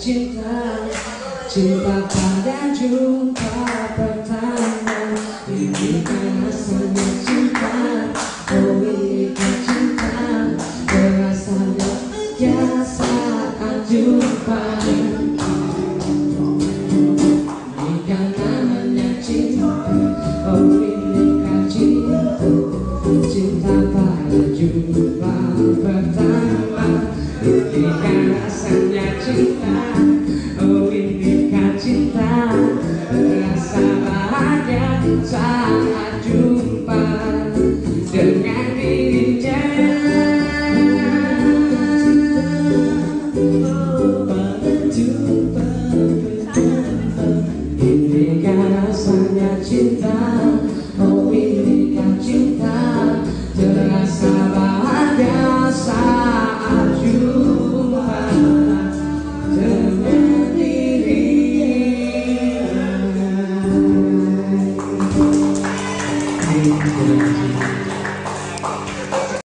cinta Cinta pada jumpa pertama. Ini kan rasanya cinta Oh ini kan cinta Terasa ya saat jumpa. Ini kan namanya cinta Oh ini kan cinta Cinta pada jumpa pertama. Ini kan rasanya cinta saat jumpa Dengan dirinya. Jumpa pertama cinta Oh cinta Terasa bahagia saat jumpa